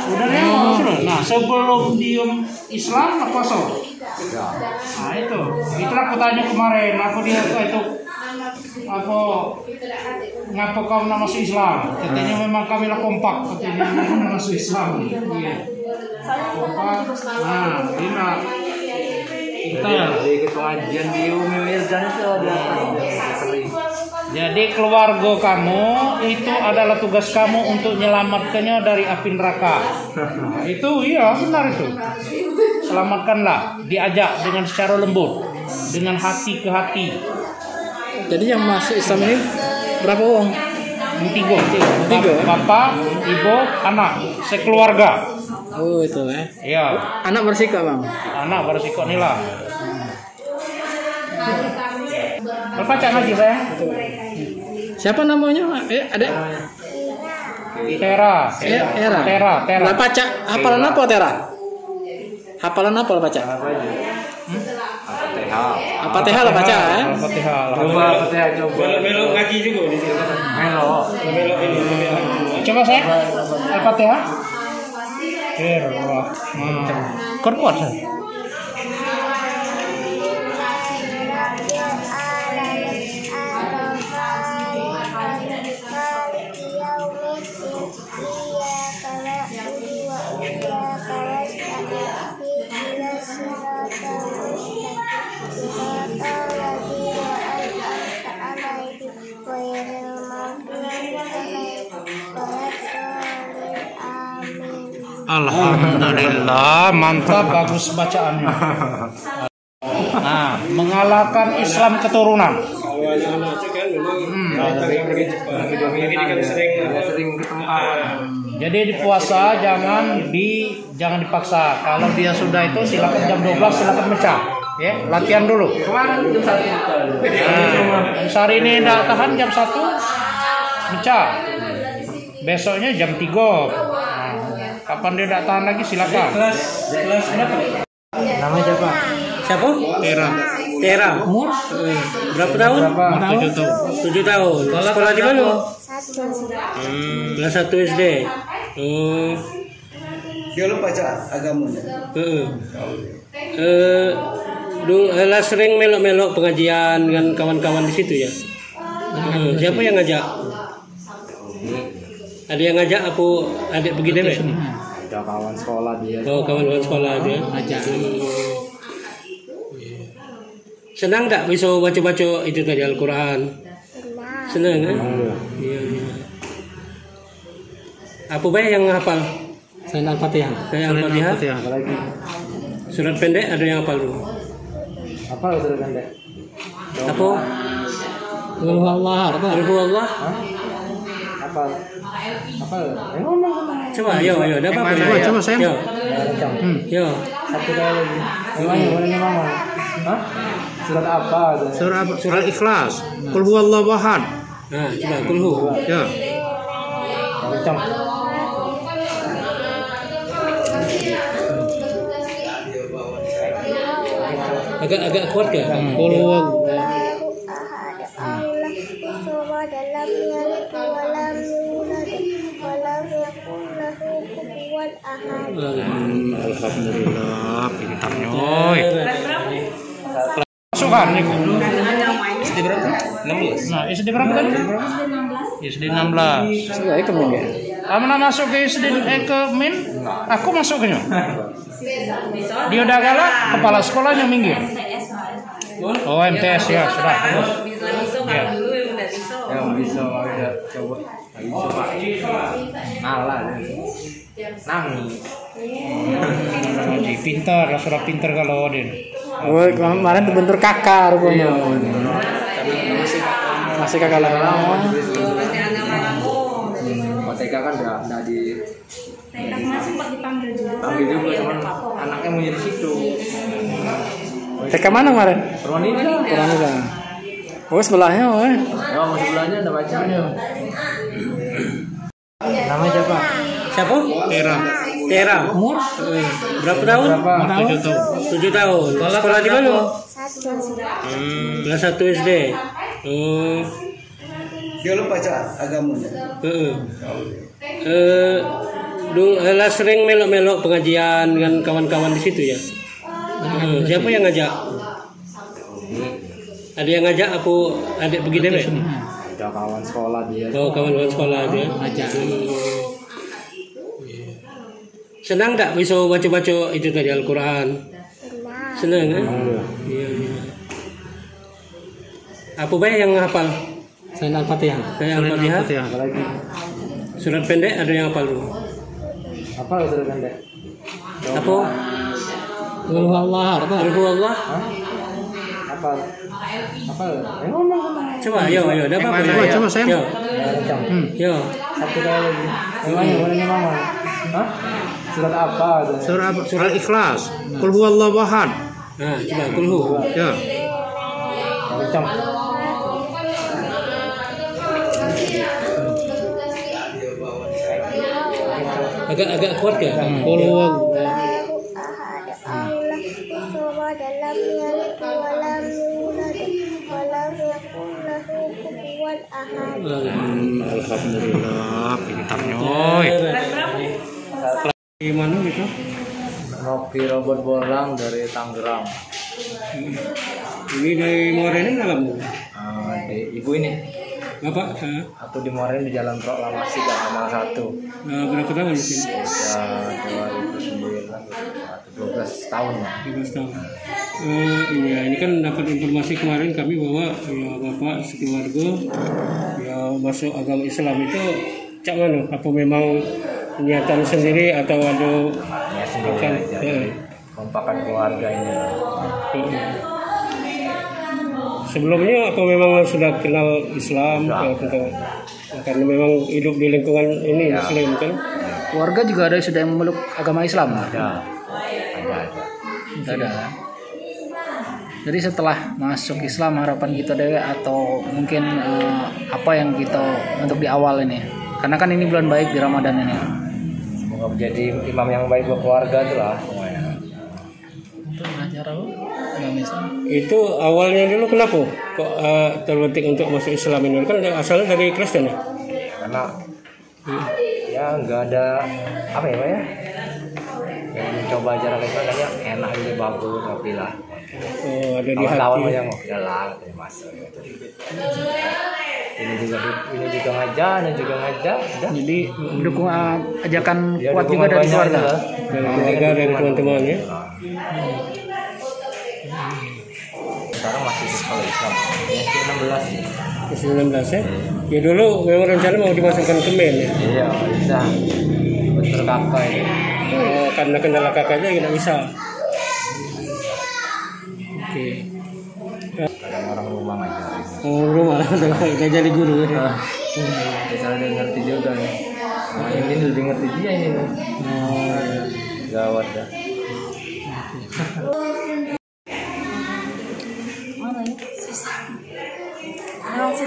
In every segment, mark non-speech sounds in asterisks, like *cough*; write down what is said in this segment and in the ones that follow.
Sudah ya. Nah, sebelum diem Islam apa so? Nah itu, itulah aku tanya kemarin, aku dia itu apa ngapa kau nak masuk Islam? Katanya memang kami lah kompak, katanya memang masuk Islam. Iya. Kompak. Nah, Dina. Kita ya. Jadi ikut pengajian di Umi Mirzan itu ada. Jadi keluarga kamu itu adalah tugas kamu untuk menyelamatkannya dari api neraka. Nah, itu iya benar itu. Selamatkanlah, diajak dengan secara lembut, dengan hati ke hati. Jadi yang masuk Islam ini berapa orang? Tiga, Tiga? Bapak, ibu, anak, sekeluarga. Oh itu ya. Iya, Anak bersikap bang. anak baru sikok nila. Bapak cak ngaji saya? Siapa namanya? Eh ada Tera. Eh, Era. Tera, Tera. Lah Paca, hafalan apa Tera? Hafalan apa lah Paca? Apa? TH. Apa TH lah Paca? eh? Al-Fatihah. Coba TH coba. Melo ngaji juga di sini. Melo. Melo ini. Coba saya Al-Fatihah. Bismillah. Hmm. Kan Alhamdulillah, mantap bagus bacaannya. Nah, mengalahkan Islam keturunan. Hmm. Jadi di puasa jangan di jangan dipaksa. Kalau dia sudah itu silakan jam 12 silakan mecah. Ya, latihan dulu. Kemarin jam satu Nah, hari ini tidak tahan jam 1 mecah. Besoknya jam 3. Kapan dia tahan lagi silakan. kelas kelas berapa? Nama siapa? Siapa? Tera. Tera. Umur? Berapa tahun? Berapa? Tujuh tahun. Tujuh tahun. Sekolah di mana? Hmm, kelas satu SD. Hmm. Dia lupa cak agamanya. Heeh. Eh, dulu lah sering melok-melok pengajian dengan kawan-kawan di situ ya. Hmm, siapa yang ngajak? Ada yang ngajak aku adik pergi dewek? Ada kawan sekolah dia. Oh, kawan-kawan sekolah aja. Ngajak. Senang tak bisa baca-baca itu tadi Al-Quran? Senang kan? Iya, iya. Apa baik yang hafal? Saya Al-Fatihah. Saya Al-Fatihah. Surat pendek ada yang hafal dulu. apa sudah pendek? Apa? Qul Allah. Apa? Alhu Allah. Apa? Apa? Eh ngomong. Coba, yo, yo, ada apa? Coba, coba, saya. Yo. Hmm. yo. Satu kali lagi. Gimana? Mama? Hah? Surat apa? Surah apa? Surah Ikhlas. Qul huwallahu ahad. Nah, coba kulhu. Ya. Kencang. Agak agak kuat ke? Qul huwallahu Hmm, Alhamdulillah, pintarnya. Oi. Masukan nih. SD berapa? 16. Nah, SD berapa tadi? SD 16. Saya ke ya. Kamu nak masuk ke SD eh, ke min? Aku masuk ke. Dia udah galak, kepala sekolahnya minggir. Oh MTS ya sudah. Yang bisa ada coba. Bisa. Ngalah. dia. Nangis. Jadi pintar, lah sudah pintar kalau Odin. Oh, kemarin tuh bentur kakak rupanya. Masih kakak lama. TK kan enggak enggak di sempat dipanggil juga. ambil juga cuman anaknya mau jadi situ. TK mana kemarin? Kurang lah. Oh sebelahnya, oh. Ya, mau sebelahnya ada bacanya. Nama siapa? Siapa? Tera. Tera. Umur? Berapa tahun? Tujuh tahun. Tujuh tahun. Sekolah di mana? Hmm, kelas satu SD. Hmm. Dia lupa baca agamanya. Heeh. Eh, dulu lah sering melok-melok pengajian dengan kawan-kawan di situ ya. Heeh, siapa yang ngajak? Ada yang ngajak apa adik pergi dewek? Ada kawan sekolah dia. Oh, kawan-kawan sekolah dia. Ngajak. Senang tak bisa baca-baca itu tadi Al-Quran? Senang kan? Iya, iya. Apa baik yang hafal? Saya Al-Fatihah. Saya Al-Fatihah. Surat pendek ada yang hafal dulu. apa sudah pendek? Apa? Allahu Allah. Apa? Apa? Eh ngomong. Coba, ayo, ayo. Ada apa? Coba, coba, saya. Yo, kencang. yo. Satu kali lagi. Yang mana? Mana mama? Hah? Surat apa? Surah apa? Surah Ikhlas. Qul huwallahu ahad. Nah, coba kulhu. Ya. Yang kencang. Agak agak kuat ya? Qul huwallahu ahad Allah ahad Alhamdulillah, pintarnya. Oi. Di mana gitu? Rocky Robot Bolang dari Tangerang. Ini dari Morenin dalam. Ah, di ibu ini. Bapak, eh, Aku di Morenin di Jalan Proklamasi Gang Amal 1. eh, berapa tahun di sini? Sejak 2009 atau 12 tahun lah. 12 tahun. Eh, ini ya, ini kan dapat informasi kemarin kami bahwa ya Bapak sekeluarga ya masuk agama Islam itu cak mana? Apa memang niatan sendiri atau ada Ya sendiri Bukan, aja. ya. Kompakan keluarga ini lah. Sebelumnya apa memang sudah kenal Islam ya, tentang karena memang hidup di lingkungan ini Muslim kan? Warga juga ada yang sudah memeluk agama Islam. Ada. Ada ada. Ada. Jadi setelah masuk Islam harapan kita dewe atau mungkin eh, apa yang kita untuk di awal ini. Karena kan ini bulan baik di Ramadan ini. Semoga menjadi imam yang baik buat keluarga itu lah semuanya. Itu cara awalnya dulu kenapa kok terbetik untuk masuk Islam ini kan asalnya dari Kristen ya? Karena ya nggak ada apa ya Pak ya yang mencoba jarak itu kayaknya enak gitu bagus tapi lah Oh, ada di hati. yang udah lah katanya masuk gitu. ini juga ini juga ngajak dan juga ngajak udah Jadi mendukung eh, ajakan Ya, kuat juga dari keluarga. lah. Dari keluarga dari teman-teman ya. sekarang masih di sekolah Islam SD 16 nih Ke 19 ya. Ya dulu memang rencana mau dimasukkan ke men ya. iya bisa betul kakak ini Oh, karena kendala kakaknya tidak bisa. Oke. kadang orang rumah ngajarin Oh, rumah *laughs* udah jadi guru ya. misalnya dia ngerti juga nih nah, ini lebih ngerti dia ini nih Oh, gawat dah *laughs*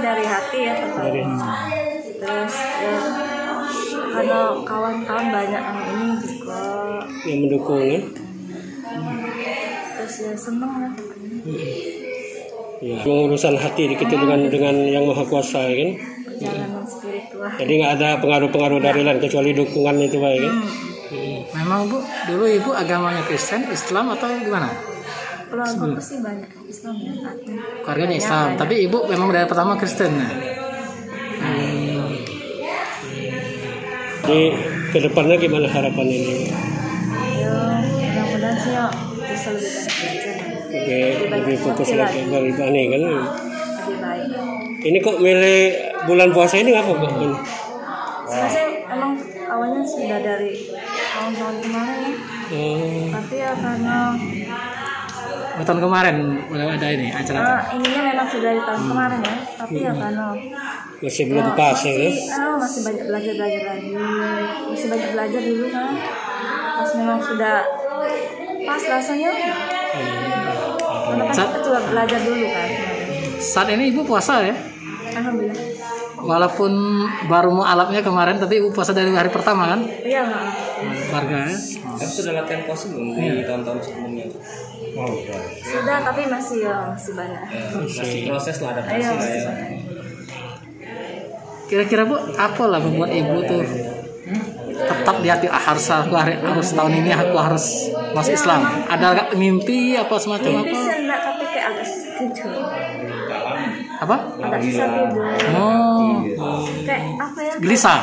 dari hati ya pertama. Dari Terus ya karena kawan-kawan banyak yang ini juga. yang mendukung ya. Terus ya seneng lah. Ya, urusan hati di kita dengan dengan yang maha kuasa ya kan. Perjalanan spiritual. Jadi nggak ada pengaruh-pengaruh dari lain kecuali dukungan itu baik kan. Memang Bu, dulu Ibu agamanya Kristen, Islam atau gimana? Kalau aku sih banyak Islam ya. Keluarganya Islam, tapi Ibu memang dari pertama Kristen. Nah. Jadi ke depannya gimana harapan ini? Ya mudah-mudahan sih ya bisa lebih banyak belajar. Lebih, lebih fokus lagi dari ini kan. Lebih baik. Ini kok milih bulan puasa ini ngapa kok? Sebenarnya emang awalnya sudah dari tahun-tahun kemarin ya. Oh, Tapi ya karena tahun kemarin ada ini acara. ah, ininya memang sudah dari tahun kemarin ya. Tapi ya karena masih belum pas ya kan? ah, masih banyak belajar belajar lagi. Masih banyak belajar dulu kan. Pas memang sudah pas rasanya. Karena kan kita juga belajar dulu kan. Saat ini Ibu puasa ya? Alhamdulillah. Walaupun baru mau alapnya kemarin, tapi Ibu puasa dari hari pertama kan? Iya? Keluarga ya? Tapi sudah latihan puasa belum di tahun-tahun sebelumnya? Sudah tapi masih ya masih banyak. Masih proses lah Ayo adaptasi lah masih ya. kira-kira bu apa lah membuat ibu tuh tetap di hati ah, harus aku harus tahun ini aku harus masuk Islam? ada nggak mimpi apa semacam apa? bisa enggak tapi kayak agak tidur apa? Agak susah tidur oh. Kayak apa ya? Gelisah?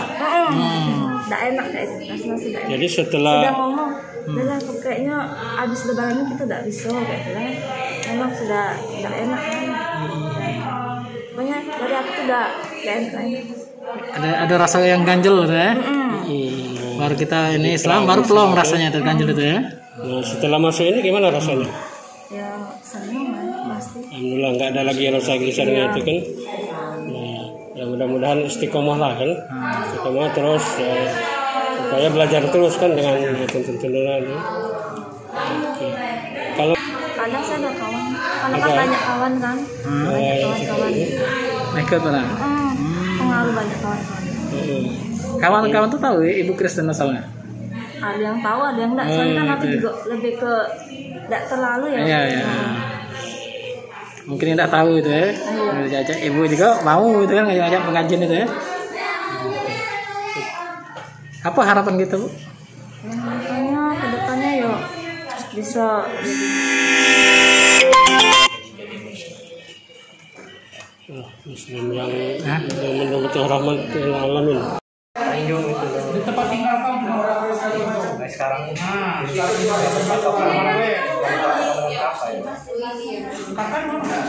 Hmm. Nggak enak kayak enak. Jadi setelah Sudah ngomong, udah lah kayaknya abis lebaran ini kita nggak bisa kayak gitu lah. Memang sudah nggak enak kan. Pokoknya dari aku tuh udah nggak enak kan. ada ada rasa yang ganjel gitu ya Mm. baru kita ini Islam baru pelong rasanya terganjel itu ya nah, setelah masuk ini gimana rasanya? Ya senang pasti. Alhamdulillah nggak ada lagi rasa gelisah dengan itu kan. Nah, ya mudah-mudahan istiqomah lah kan. Istiqomah terus ya, supaya belajar terus kan dengan tuntunan. Oke. Kalau Kadang saya ada kawan, karena kan banyak kawan kan, banyak kawan-kawan. ikut Hmm, pengaruh banyak kawan-kawan. kawan-kawan tuh tahu ya, ibu Kristen asalnya? Ada yang tahu, ada yang enggak. Soalnya kan aku juga lebih ke enggak terlalu ya. iya iya. Mungkin tidak tahu itu ya. Ibu juga mau itu kan ngajak pengajian itu ya apa harapan kita bu Ya, makanya ke depannya yuk bisa Muslim yang yang mendapatkan rahmat yang alamin. Di tempat tinggal kamu. Nah, sekarang Nah,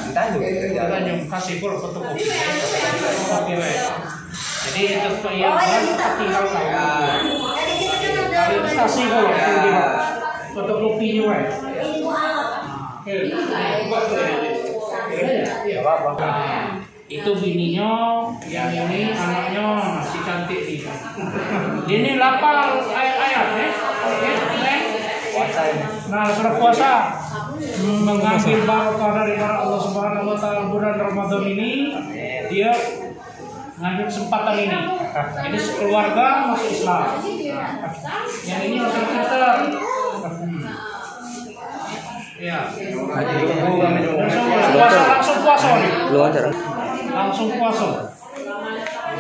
kita juga kerja. Kita yang kasih pul fotokopi. Fotokopi we. Jadi tempat yang mana tempat tinggal kamu. Kalau itu kasih pul fotokopinya we. Nah, itu bininya, yang ini anaknya masih cantik nih. Ini lapar ayat-ayat ya. Nah, sudah puasa mengambil barokah dari Allah Subhanahu wa taala bulan Ramadan ini dia ngambil kesempatan ini. Jadi sekeluarga masuk Islam. Yang ini langsung kita Ya. Langsung puasa, langsung puasa nih. Lu aja. Langsung puasa.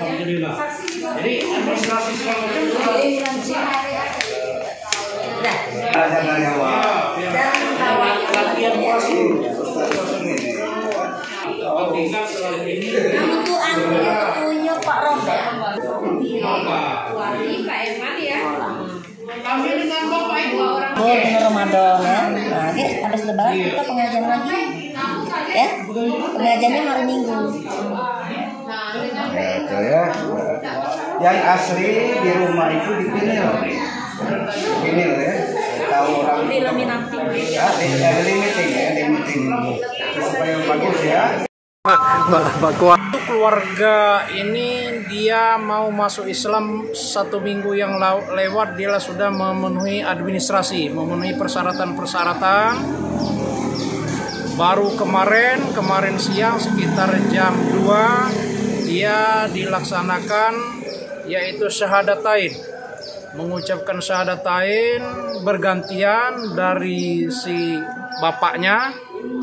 Alhamdulillah. Jadi administrasi sudah latihan puasa tinggal selalu ini. Itu anu punya Pak Robert. Kami dengan bapak ibu orang Oh, bulan Ramadan ya. Nah, nanti habis lebaran kita pengajian lagi. Ya. Pengajiannya hari Minggu. Gitu ya. Yang asli di rumah itu dipilih Ini loh ya. Tahu orang film nanti. ya, di, ya, di limiting ya, di limiting. Supaya bagus ya. Keluarga ini dia mau masuk Islam satu minggu yang lewat dia sudah memenuhi administrasi, memenuhi persyaratan-persyaratan. Baru kemarin, kemarin siang sekitar jam 2 dia dilaksanakan yaitu syahadatain. Mengucapkan syahadatain bergantian dari si bapaknya,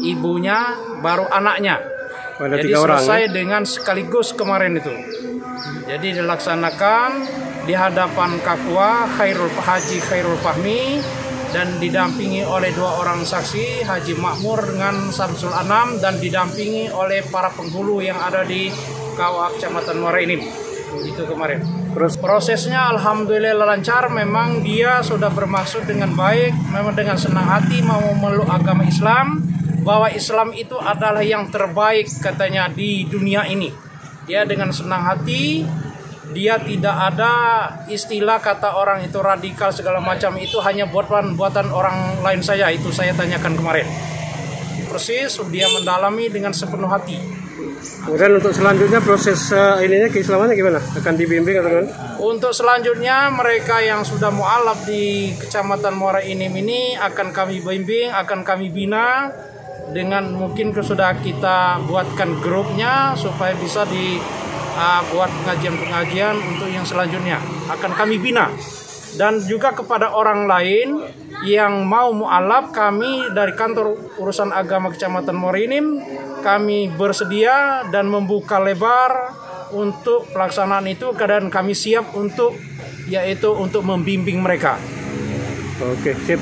ibunya, baru anaknya. Ada Jadi tiga orang. selesai ya? dengan sekaligus kemarin itu. Jadi dilaksanakan di hadapan Kakwa Khairul Haji Khairul Fahmi dan didampingi oleh dua orang saksi Haji Makmur dengan Samsul Anam dan didampingi oleh para penghulu yang ada di Kawah Kecamatan Muara ini. Itu kemarin. Prosesnya alhamdulillah lancar. Memang dia sudah bermaksud dengan baik, memang dengan senang hati mau memeluk agama Islam bahwa Islam itu adalah yang terbaik katanya di dunia ini. Dia dengan senang hati dia tidak ada istilah kata orang itu radikal segala macam itu hanya buatan buatan orang lain saja itu saya tanyakan kemarin. Persis dia mendalami dengan sepenuh hati. Kemudian untuk selanjutnya proses eh, ininya keislamannya gimana? Akan dibimbing atau kan? Untuk selanjutnya mereka yang sudah mualaf di Kecamatan Muara Inim ini akan kami bimbing, akan kami bina dengan mungkin sudah kita buatkan grupnya supaya bisa dibuat pengajian-pengajian untuk yang selanjutnya akan kami bina dan juga kepada orang lain yang mau mualaf kami dari kantor urusan agama Kecamatan Morinim kami bersedia dan membuka lebar untuk pelaksanaan itu keadaan kami siap untuk yaitu untuk membimbing mereka. Oke, sip.